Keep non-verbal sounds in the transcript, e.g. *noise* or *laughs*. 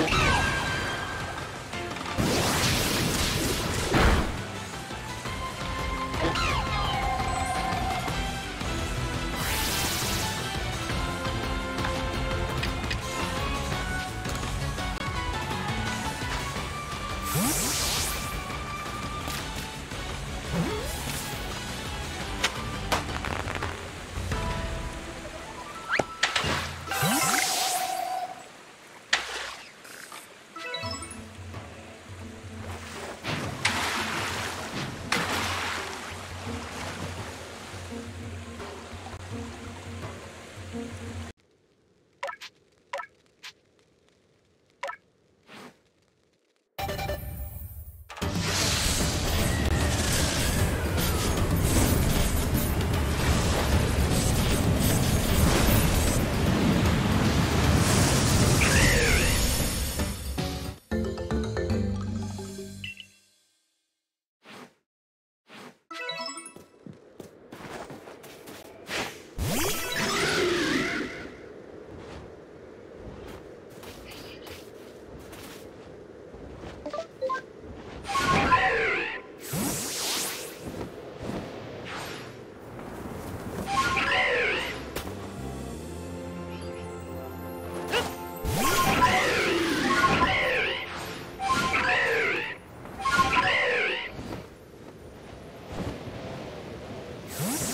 Okay. *laughs* Huh?